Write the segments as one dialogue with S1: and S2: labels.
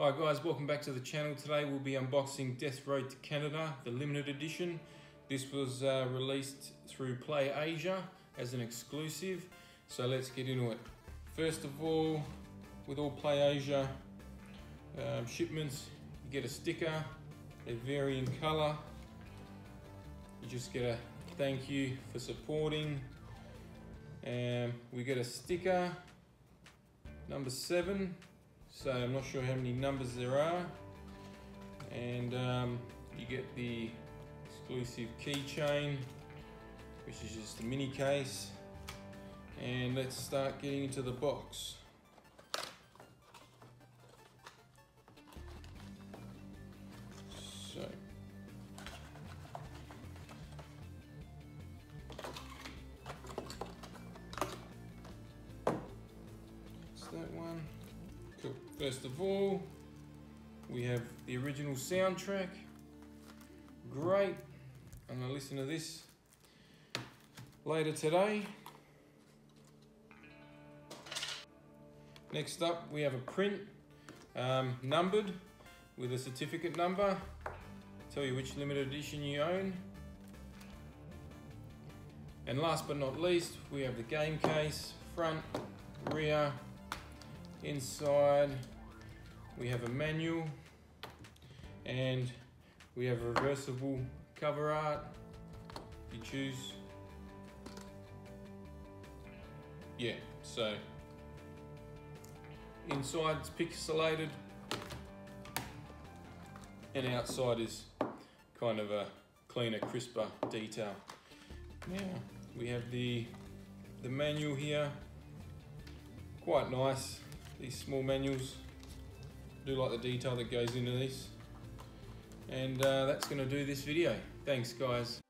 S1: Hi guys, welcome back to the channel. Today we'll be unboxing Death Road to Canada, the limited edition. This was uh, released through Play Asia as an exclusive. So let's get into it. First of all, with all Play Asia um, shipments, you get a sticker. They vary in color. You just get a thank you for supporting. And we get a sticker, number seven, so I'm not sure how many numbers there are. And um, you get the exclusive keychain, which is just a mini case. And let's start getting into the box. So. That one. First of all, we have the original soundtrack. Great. I'm gonna listen to this later today. Next up, we have a print um, numbered with a certificate number. Tell you which limited edition you own. And last but not least, we have the game case, front, rear, Inside we have a manual and we have a reversible cover art you choose. Yeah, so inside it's pixelated and outside is kind of a cleaner, crisper detail. Now we have the the manual here, quite nice these small manuals. do like the detail that goes into this. And uh, that's going to do this video. Thanks guys.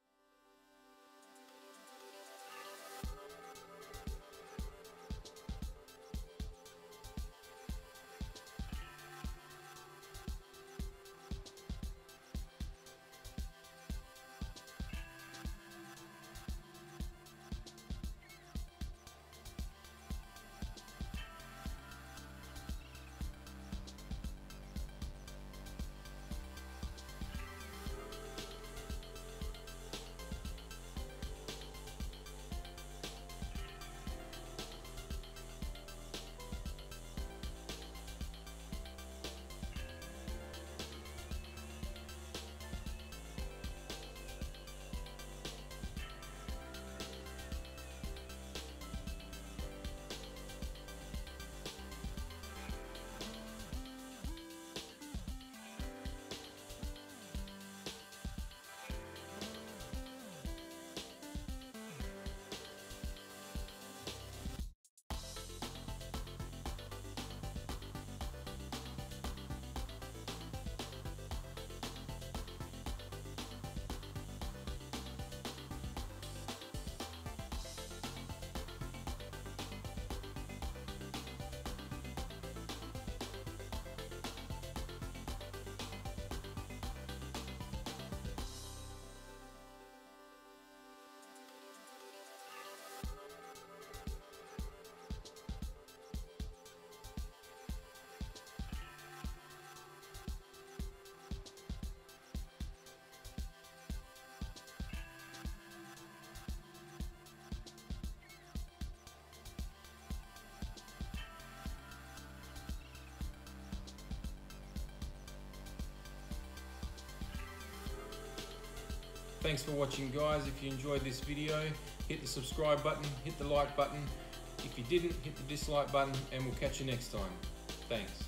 S1: Thanks for watching guys. If you enjoyed this video, hit the subscribe button, hit the like button. If you didn't, hit the dislike button and we'll catch you next time. Thanks.